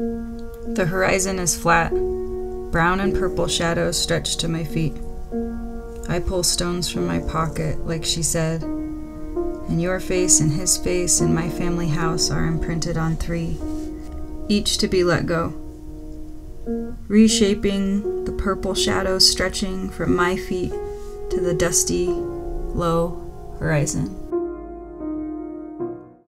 The horizon is flat, brown and purple shadows stretch to my feet. I pull stones from my pocket, like she said, and your face and his face and my family house are imprinted on three, each to be let go. Reshaping the purple shadows stretching from my feet to the dusty, low horizon.